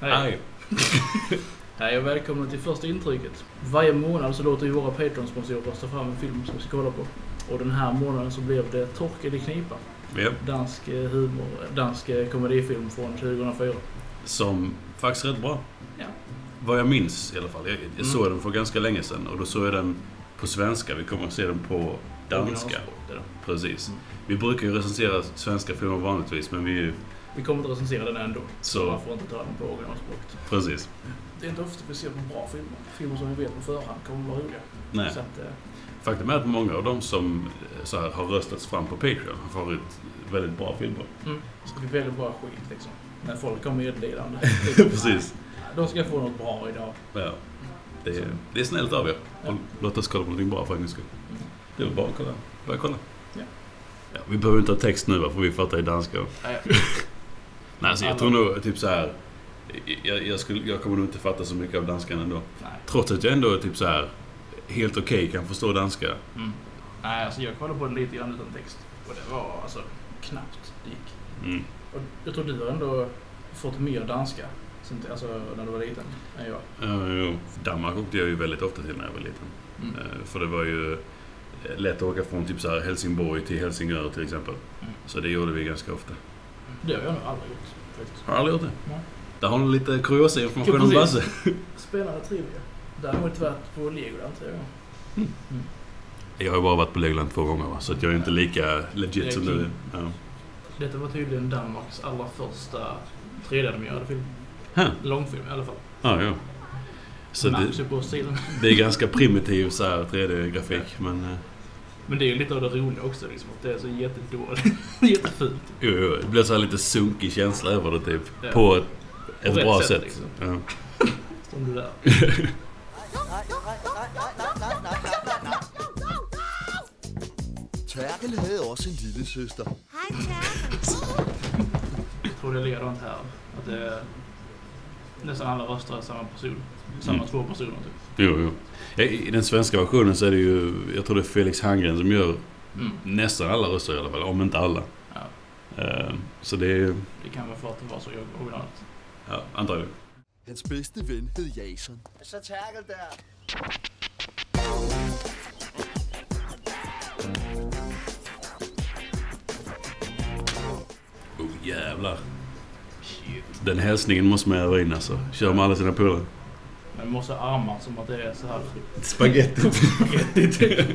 Hej. Hej och välkomna till första intrycket. Varje månad så låter vi våra Patreon-sponsorer rösta fram en film som vi ska kolla på. Och den här månaden så blev det Torkel i knipa. Ja. Dansk eh, humor, dansk eh, komedifilm från 2004. Som faktiskt är rätt bra. Ja. Vad jag minns i alla fall. Jag, jag Mm. såg den för ganska länge sedan och då såg jag den på svenska. Vi kommer att se den på danska. Precis. Mm. Vi brukar ju recensera svenska filmer vanligtvis men vi. Vi kommer inte recensera den ändå. Så Så, man får inte ta den på originalspråket. precis. Det är inte ofta vi ser på bra filmer. Filmer som vi vet på förhand kommer vara roliga. Nej. Att, eh, Faktum är att många av dem som eh, så här, har röstats fram på Patreon har varit väldigt bra filmer. mm, så blir väldigt bra skit liksom. När folk har medlidande. Precis. De ska få något bra idag. Ja. Det är, det är snällt av er. Ja. Låt oss kolla på någonting bra för en gångs skull. Det är bara att kolla. Börja kolla. Ja. Ja, vi behöver inte ha text nu va, för vi fattar i danska. Nej, Nej, alltså, jag tror nog typ så här. Jag, jag, skulle, jag kommer nog inte fatta så mycket av danskan ändå. nej. Trots att jag ändå typ så här helt okej kan förstå danska. Mm. Nej, alltså jag kollade på det lite grann utan text. Och det var alltså knappt det gick. Mm. Och jag tror du har ändå fått mer danska sen, alltså, när du var liten än jag. Ja, jo. Danmark åkte jag ju väldigt ofta till när jag var liten. Mm. Eh, För det var ju lätt att åka från typ så här Helsingborg till Helsingör till exempel. Mm. Så det gjorde vi ganska ofta. Det har jag nog aldrig gjort faktiskt. Har du aldrig gjort det? Nej. Där har ni lite kuriosa information om. Basse. Spännande trivia. Däremot varit på Legoland tror jag. Jag har ju bara varit på Legoland två gånger va? så att jag är inte lika legit som du. Ja. Detta var tydligen Danmarks allra första 3D-animerade film. Huh. Långfilm i alla fall. Ja, ja. Så det, det är ganska primitiv så här 3D-grafik men... Men det är ju lite av det roliga också liksom. Att det är så jättedåligt. Jättefult. Jo, jo, det blir så här lite sunkig känsla över det typ. Ja. På ett, På ett bra sätt, sätt. liksom. Ja. Som det där. Terkel havde også en lille. Hej Terkel. Jag tror det är likadant här. Att det är nästan alla röster är samma person. Samma Mm. två personer typ. Jo, jo. I den svenska versionen så är det ju, jag tror det är Felix Herngren som gör Mm. nästan alla röster i alla fall, om inte alla. Ja. Eh, Så det är, Det kan vara för att det var så originalet. ja, antagligen. Hans bedste ven hed Jason. Så Terkel der. Oh jävlar. Den hälsningen måste man öva in alltså. Kör med alla sina polare. Men måste ha armar som att det är så här Spagetti. spagettigt.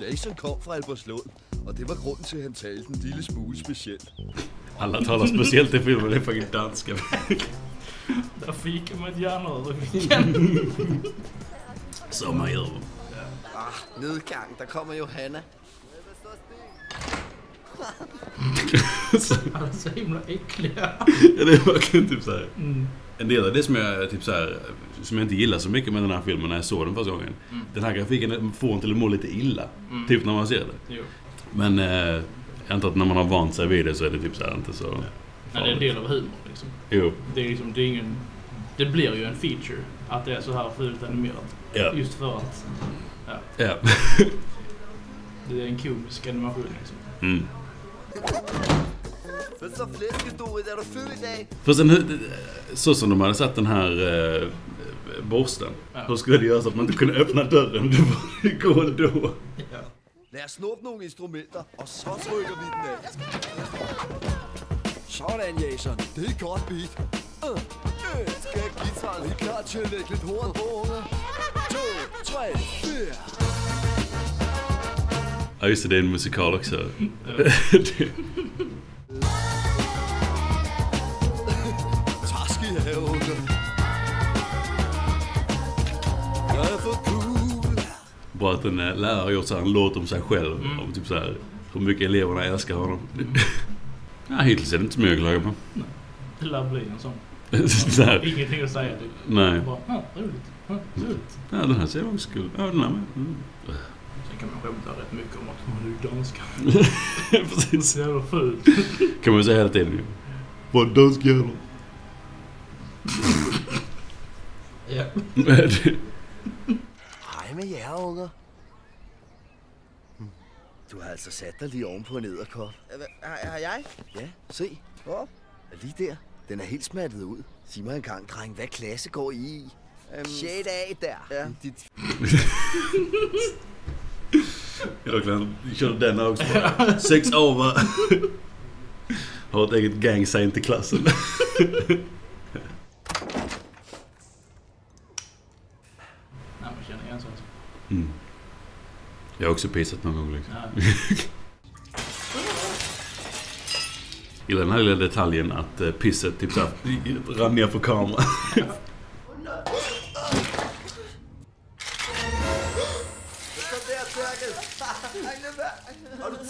Jason kom fra Albertslund, og det var grunden til, at han talte en lille smule specielt. Alla talar speciellt i filmen, det är fucking danska. Där fick man ett. Som man gör. Ah, nedgang, der kommer Johanna. Alla är så himla äckliga. Ja, det är verkligen typ såhär. Mm. En del av det som jag, typ så här, som jag inte gillar så mycket med den här filmen när jag såg den första gången. Mm. Den här grafiken får en till att må lite illa. Mm. Typ när man ser det. Jo. Men eh, jag antar att när man har vant sig vid det så är det typ så här inte så... Nej, det är en del av humorn liksom. Jo. Det är liksom, det är ingen... Det blir ju en feature att det är så här fult animerat. Ja. Just för att ja. det är en komisk animation liksom. Mm. För sen hur- så som de hade satt den här eh, borsten. Ja. Hur skulle det göra så att man inte kunde öppna dörren? Det var gå ändå. Ja. Lad os snuppe nogle instrumenter, og så trykker vi den af. Sådan, Jason. Det er et godt beat. Uh, uh, skal helt klar til at lægge lidt horn på, unge? To, tre, fire. Ja just det, det är en musikal också. Cool. Bra att en eh, lärare har gjort så här en låt om sig själv. Mm. Om typ så här, hur mycket eleverna älskar honom. Ja, hittills är det inte så mycket att klaga på. Det lär bli en sån. Ingenting att säga typ. nej. Bara, ah, roligt. Ah, roligt. Ja, den här ser också kul Ja, den här med. Mm. Sen kan man skämta rätt mycket om att man är danska. Precis. Så jävla fult. Kan man säga hela tiden ju. Vad dansk jävlar. Ja. Hej med jer, unger. Hmm. Du har altså sat dig lige oven på en æderkop. Har, har jeg? Ja, se. Hvor? Lige der. Den er helt smattet ud. Sig mig engang, dreng, hvad klasse går I i? Øhm, 6. A der. Ja. Dit Vi körde den också bara. Sex va? Har ett eget gang till klassen. Nej, man känner igen sånt. Mm. Jag har också pissat någon gång liksom. Ja. Gillar den här lilla detaljen att eh, pisset typ såhär rann ner på kameran.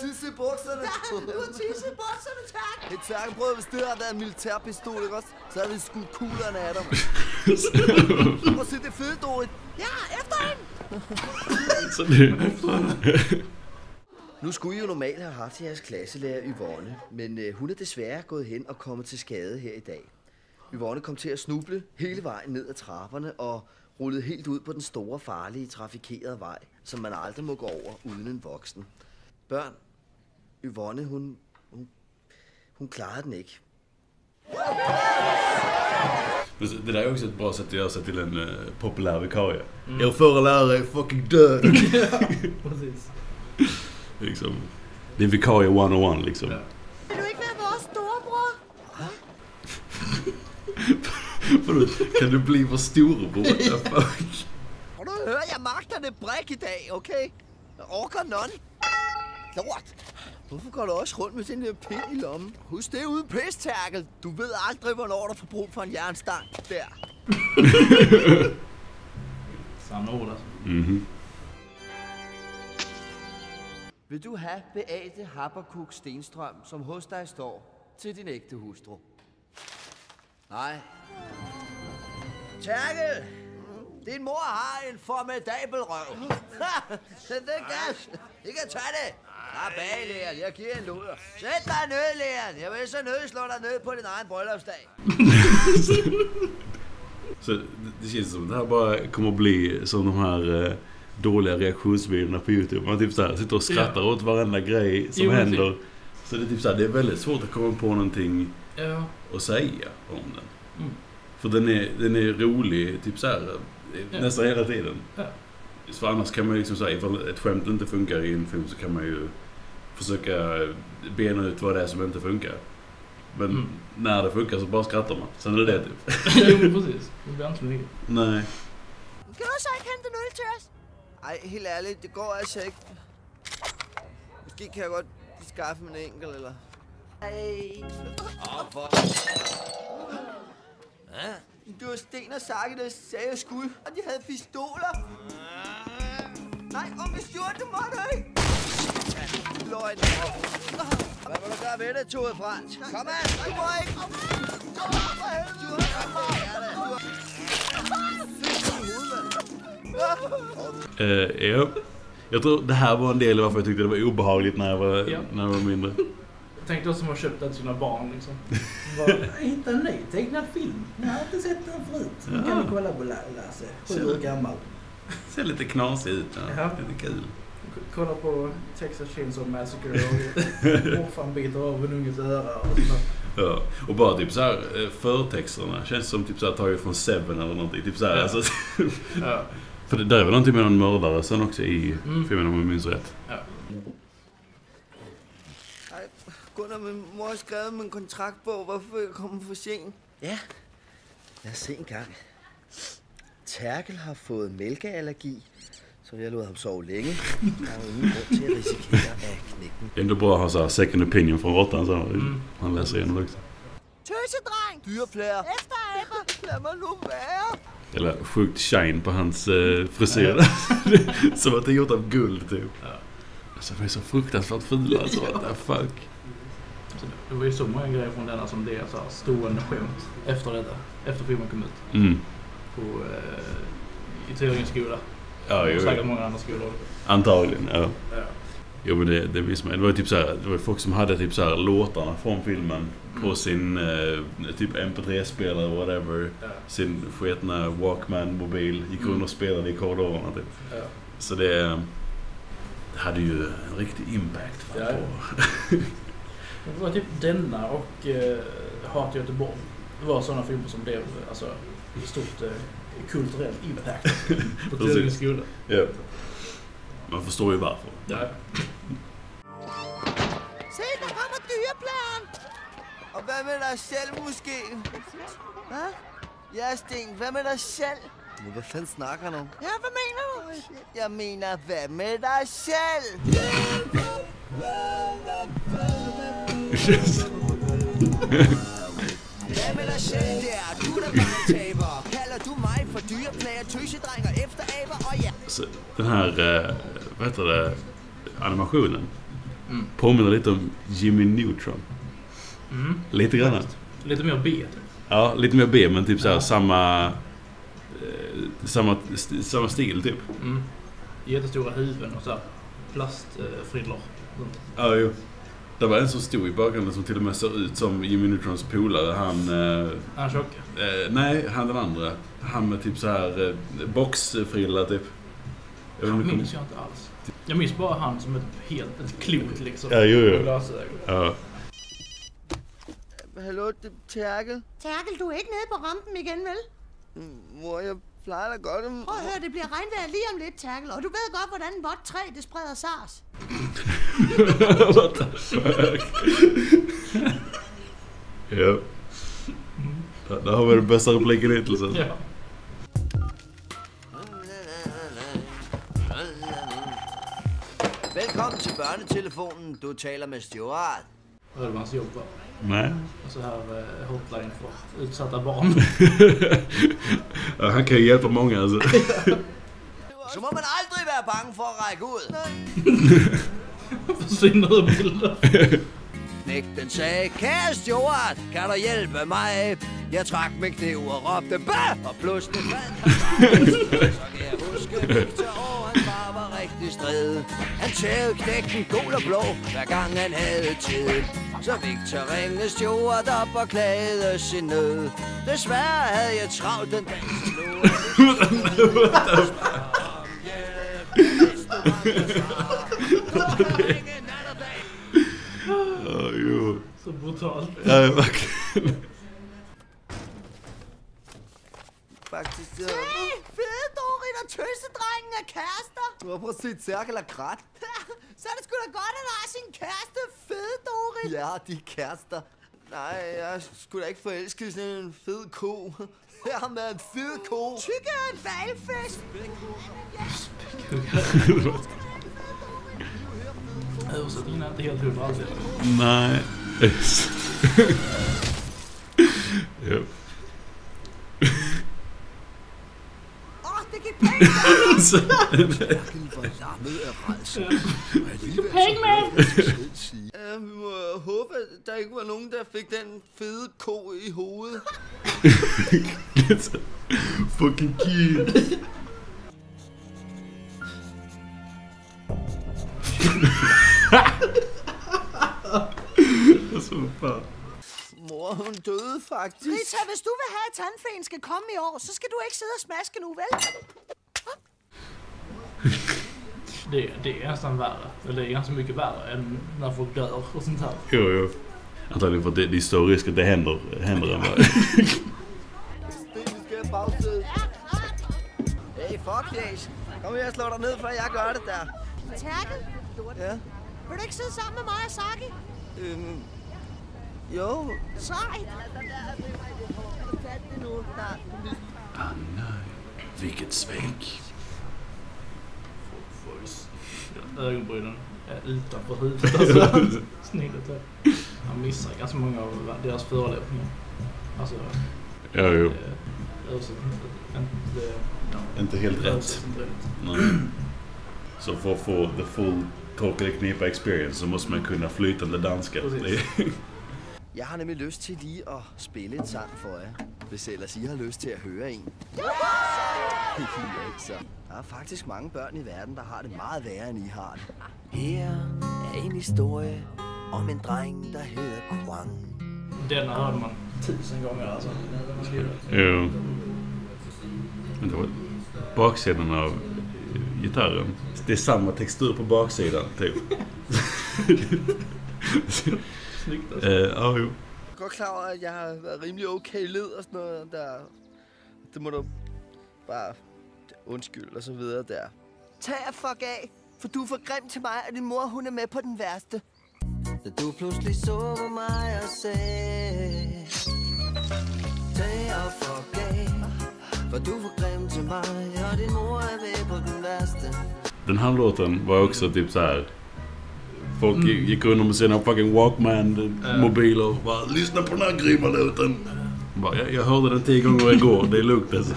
Tisse i bukserne? Du har tisset i bukserne, tak! Hey, Terkel, prøv hvis det havde været en militærpistol, ikke også? Så havde vi skudt kuglerne af dig. Prøv at se det fede, Dorit. Ja, efter hende! Så det, Nu skulle I jo normalt have haft jeres klasselærer Yvonne, men øh, hun er desværre gået hen og kommet til skade her i dag. Yvonne kom til at snuble hele vejen ned ad trapperne og rullede helt ud på den store, farlige, trafikerede vej, som man aldrig må gå over uden en voksen. Børn, Yvonne, hun, hun, hun klarede den ikke. det där är också ett bra sätt att göra sig till en uh, populär vikarie. Er förra lärare är fucking död. Precis. liksom. Det är vikarie 101 liksom. Ja. Du ikke være vores storebror? Förlåt, kan du bli vår storebror? Og du hører, jeg magter det bræk i dag, okay? Orker non. Lort. Hvorfor går du også rundt med den der pind i lommen? Husk det er uden pis, Terkel. Du ved aldrig, hvornår du får brug for en jernstang. Der. Sanna ord alltså. Mhm. Vil du have Beate Haberkuk Stenstrøm, som hos dig står, til din ægte hustru? Nej. Terkel! Din mor har en formidabel røv. Sæt den gas. I kan tage det. Der bag, Leon. Jeg giver en luder. Sæt dig ned, Leon. Jeg vil så nødt slå dig ned på din egen bryllupsdag. Så det, känns som att det här bara kommer att bli som de här eh, dåliga reaktionsvideorna på YouTube. Man typ så här, sitter och skrattar åt varenda grej som Jo, händer. Så det är typ så här, det är väldigt svårt att komma på någonting Ja. att säga om den. Mm. För den är, den är rolig typ så här, eh, Ja. nästan hela tiden. Ja. För annars kan man ju liksom säga, ifall ett skämt inte funkar i en film så kan man ju försöka bena ut vad det är som inte funkar. Men Mm. när det funkar så bara skrattar man. Sen är det det typ. jo, precis. Det blir inte så mycket. Nej. Kan du så ikke hente en øl til os? Ej, helt ærligt, det går altså ikke. Måske kan jeg godt skaffe mig en enkelt, eller? Ej. Åh, for... Det var Sten og Sakke, der sagde, jeg skulle, og de havde pistoler. Nej, om vi stjort, det må du ikke. Løgn. Hvad vil du gøre ved det, Tove Frans? Kom an, du må ikke. For helvede, du har Eh, ja. Jag tror det här var en del i varför jag tyckte det var obehagligt när jag var, Ja. när jag var mindre. Tänk de som har köpt den till sina barn liksom. Bara, jag hittade en ny tecknad film. Jag har inte sett den förut. Nu kan vi kolla på La- Lasse. Sju år gammal. Ser lite knasig ut. Ja. Ja. Lite kul. K- Kolla på Texas Chainsaw Massacre och morfar biter av en unges öra och sånt Ja. Och bara typ så här eh, förtexterna känns som typ så här taget från Seven eller någonting. Typ så här, Ja. alltså. Ja. För det där är väl någonting med någon mördare sen också i Mm. filmen om jag minns rätt. Ja. Gunnar, min mor har skrevet min kontraktbog. Hvorfor vil jeg komme for sent? Ja, lad os se en gang. Terkel har fået mælkeallergi, så jeg lod ham sove længe. Der er jo ingen grund til at risikere at knække den. Det är ändå bra att ha så här second opinion från råttan så Mm. han läser igenom det också. Tøsedreng! Dyreplager, Efter aber! lad mig nu være. Eller sjukt shine på hans eh, frisyr. som att det är gjort av guld typ. Ja. Alltså de är så fruktansvärt fula alltså. What the fuck. Det var ju så många grejer från denna som blev så här stående skämt efter detta. Efter filmen kom ut. Mm. På, eh, I Tyringe skola. Ja, och säkert många andra skolor. också. Antagligen, ja. Ja. Jo men det, det visste man. Det var ju typ så här, det var folk som hade typ så här låtarna från filmen på sin eh, typ MP3-spelare whatever. Ja. Sin sketna Walkman-mobil. Gick runt Mm. och spelade i korridorerna typ. Ja. Så det. Det hade ju en riktig impact. fan, Ja, på- Det var typ denna och uh, Hat Göteborg. Det var sådana filmer som blev alltså, stort uh, kulturell impact på. Tullinge skola. Ja. Man förstår ju varför. Ja. Se, der kommer dyreplan. Og hvad med dig selv måske? Hvad? Ja, Sten, hvad med dig selv? Men hvad fanden snakker han om? Ja, hvad mener du? Jeg mener, hvad med dig selv? Hvad dyreplager, tøsedreng og efteraber? Og ja, Så den här, eh, vad heter det, animationen. Mm. Påminner lite om Jimmy Neutron. Mm. Lite grann. Lite mer B. typ. Ja, lite mer B men typ såhär Ja. samma... Eh, samma, st- samma stil typ. Mm. Jättestora huvuden och så här plastfrillor. Ja, jo. Det var en som stod i bakgrunden som till och med ser ut som Jimmy Neutrons polare. Han... Eh, Han tjocka. eh, nej, han den andra. Han med typ så här eh, boxfrilla typ. Jag Han inte minns jag inte alls. Jag minns bara han som ett helt ett klot liksom. Ja, jo, jo. Ja. hallo, det er Terkel. Terkel, du er ikke nede på rampen igen, vel? Mm, Mor, jeg plejer da godt om... Prøv at høre, det bliver regnvejr lige om lidt, Terkel. Og du ved godt, hvordan en vådt træ, det spreder SARS. What the fuck? ja. Där, där har vi den bästa repliken hittills. alltså. Ja. Velkommen til børnetelefonen. Du taler med Stuart. Hans jobb va? Nej. Så här eh, hotline för utsatta barn. Ja, han kan ju hjälpa många alltså. Så må man aldrig være bange for at række ud. Försvinner ur bilden. Knægten sagde, kære Stuart, kan du hjælpe mig? Jeg trak min kniv og råbte, bæh! Og pludselig fandt han mig. Så kan jeg huske Victor, strid. Han tævede knægten gul og blå, hver gang han havde tid. Så Victor ringede Stuart op og klagede sin nød. Desværre havde jeg travlt den dag, Ja, jo. Så brutalt. Ja, verkligen. Faktisk, ja. Hey, fede Dorit og tøsedrengen er kærester. Du har prøvet at se et cirkel af krat. Så er det sgu da godt, at der er sin kæreste, fede Dorit. Ja, de er kærester. Nej, jeg skulle da ikke forelske i sådan en fed ko. Jeg har været en fed ko. Tykke er en valgfest. Översättningen är inte helt hundra alltid. Nej. ja. Åh, oh, det gik penge. Terkel var lammet af rædsel. Og alligevel så hørte jeg sig selv sige. Ja, vi må håbe, at der ikke var nogen, der fik den fede ko i hovedet. Fucking kid. alltså fan. Mor, hun døde faktisk. Rita, hvis du vil have, at tandfæen skal komme i år, så skal du ikke sidde og smaske nu, vel? Det, det är nästan värre. Eller det är ganska mycket värre än när folk dör och sånt här. Jo, jo. Antagligen för att det, det är större risk att det händer, händer än vad... Hey, fuckface. Kom her, slår dig ned, før jeg gør det der. Terkel, Ja. vil du ikke sidde sammen med mig og Saki? Øhm, jo. Sej. Ah, nej. Vilket svek. Ögonbrynen är utanför huvudet. Alltså, där. Han missar ganska många av deras förolämpningar. Alltså, Ja, jo. eh, översättningen inte... Ja, Inte helt rätt. Nej. Så för att få the full Torka knipa experience så måste man kunna flytande danska. Jeg har nemlig lyst til lige at spille en sang for jer. Hvis ellers I har lyst til at høre en. Ikke så. Der er faktisk mange børn i verden, der har det meget værre, end I har det. Her er en historie om en dreng, der hedder Kwang. Denna hörde man tusen gånger alltså. Jo. Men det var baksidan av gitarren. Det är samma textur på baksidan, typ. Snyggt alltså. Ja, jo. Jeg er godt klar over, at jeg har været rimelig okay led og sådan noget der. Det må du bare undskylde og så videre der. Tag og fuck af, for du er for grim til mig, og din mor hun er med på den værste. Da du pludselig så på mig og sagde Tag og fuck af, for du er for grim til mig, og din mor er med på den værste. Den här låten var också typ så här. Folk gick runt med sina fucking Walkman-mobiler och bara lyssna på den här grymma låten. Bara, jag, jag hörde den tio gånger igår, det är lugnt alltså.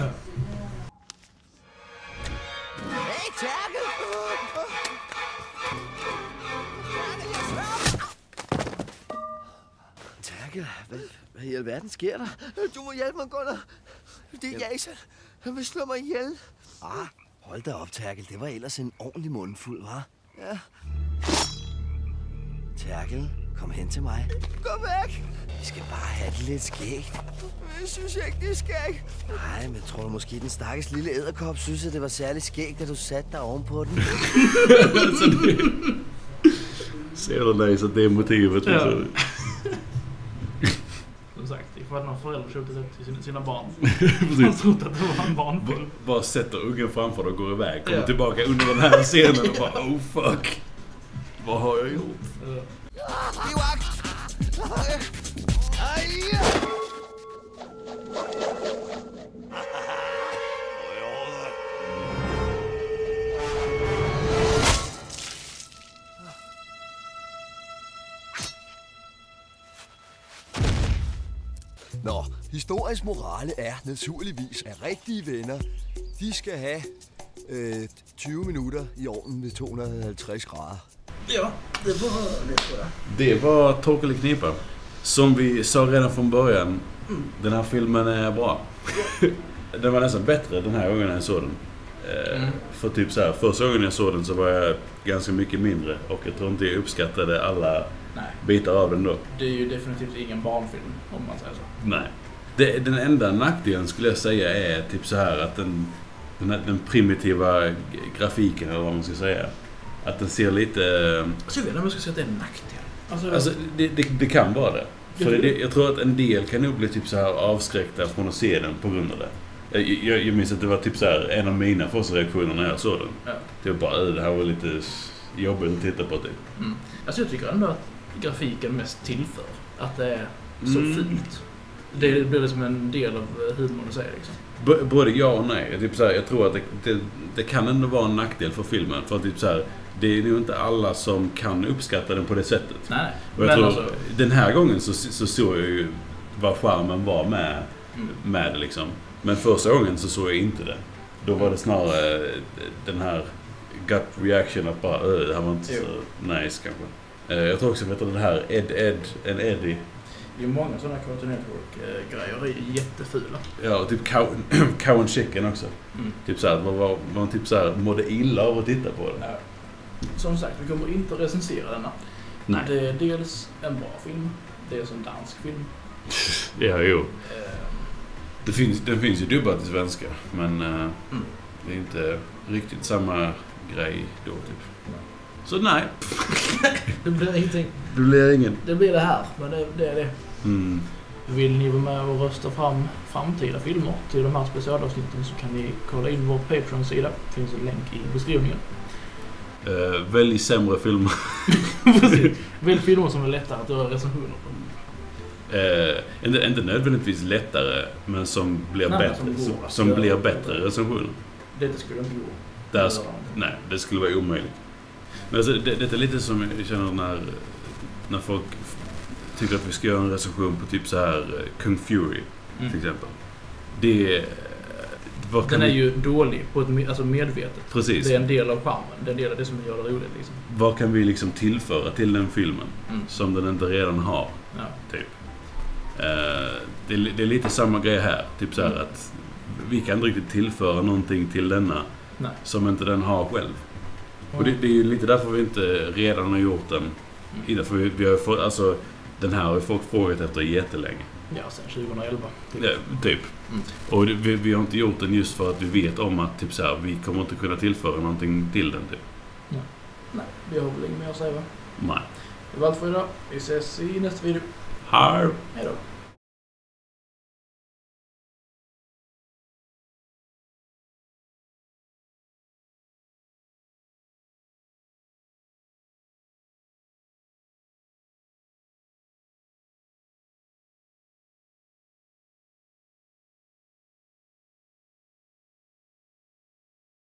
I alverden sker der? Du må hjælpe mig, Gunnar. Det er Jason. Han vil slå mig ihjel. Ah, hold da op, Terkel. Det var ellers en ordentlig mundfuld, hva'? Ja. Terkel, kom hen til mig. Gå væk! Vi skal bare have det lidt skægt. Jeg synes ikke, det er skægt. Nej, men tror du måske, den stakkels lille æderkop synes, at det var særlig skægt, da du satte dig ovenpå den? Ser du så det är motivet Ja. Sagt, ifall någon förälder köpte det till sina, barn. Precis. Man trodde att det var en barnfilm. B- bara sätter ungen framför dig och går iväg. Kommer Ja. tillbaka under den här scenen och bara oh fuck. Vad har jag gjort? Eh, Nå, historiens morale er naturligvis, at rigtige venner, de skal have øh, 20 minutter i ovnen ved 250 grader. Ja, det var det tror jag. Det var Torkel Knipa. Som vi sa redan från början, den här filmen är bra. den var nästan bättre den här gången jag såg den. Eh, Mm. För typ så här, första gången jag såg den så var jag ganska mycket mindre och jag tror inte jag uppskattade alla Nej, bitar av den då. det är ju definitivt ingen barnfilm om man säger så. Nej. Det, den enda nackdelen skulle jag säga är typ så här att den, den, här, den primitiva grafiken eller vad man ska säga. Att den ser lite... eh, Så jag vet inte om jag ska säga att det är en nackdel. Alltså, Alltså det, det, det kan vara det. Jag För tror det, jag tror att en del kan nog bli typ så här avskräckta från att se den på grund av det. Jag, jag, jag minns att det var typ så här en av mina första reaktioner när jag såg den. ja. Det var bara "Äh, det här var lite jobbigt att titta på typ. mm. alltså jag tycker ändå att grafiken mest tillför. Att det är så Mm. fult. Det blir liksom en del av humorn i sig liksom. B- både ja och nej. Typ så här, jag tror att det, det, det kan ändå vara en nackdel för filmen. För att typ så här, det är nog inte alla som kan uppskatta den på det sättet. Nej. Och jag Men tror, alltså, Den här gången så, så såg jag ju vad charmen var med, Mm. med det liksom. Men första gången så såg jag inte det. Då var det snarare den här gut reaction att bara "Öh, det här var inte så nice kanske. Eh, Jag tror också att det här Ed Ed en Eddie. det är många sådana Cartoon Network-grejer är jättefula. Ja, och typ cow, cow and chicken också. Mm. Typ såhär, man, var, man typ såhär mådde illa av att titta på det. Ja. Som sagt, vi kommer inte att recensera denna. Nej. Det är dels en bra film, dels en dansk film. Ja, jo. Eh, Det finns, den finns ju dubbad till svenska, men eh, Mm. det är inte riktigt samma grej då typ. Så nej, det blir ingenting. det blir ingen. Det blir det här, men det, det är det. Mm. Vill ni vara med och rösta fram framtida filmer till de här specialavsnitten så kan ni kolla in vår Patreon-sida. Det finns en länk i beskrivningen. Uh, välj sämre filmer. Precis. Välj filmer som är lättare att göra recensioner på. Eh, inte, inte nödvändigtvis lättare, men som blir Nej, bättre. som Som, som blir bättre recensioner. Det skulle inte gå. Där, nej, det skulle vara omöjligt. Men alltså, det, det är lite som jag känner när, när folk tycker att vi ska göra en recension på typ så här eh, Kung Fury till Mm. exempel. Det... eh, Vad kan Den är vi, ju dålig på ett alltså medvetet. precis. Det är en del av charmen. Det är en del av det som gör det roligt liksom. Vad kan vi liksom tillföra till den filmen Mm. som den inte redan har? Ja. Typ. Eh, det, är, det är lite samma grej här. Typ så här Mm. att vi kan inte riktigt tillföra någonting till denna Nej. som inte den har själv. Och det, det är ju lite därför vi inte redan har gjort den Mm. innan. För vi, vi har fått, alltså, Den här har ju folk frågat efter jättelänge. Ja, sen 2011. Ja, typ. Mm. Och det, vi, vi har inte gjort den just för att vi vet om att typ så här, vi kommer inte kunna tillföra någonting till den. Typ. Nej, vi har väl inget mer att säga va? Nej. Det var allt för idag. Vi ses i nästa video. Här. Hej då.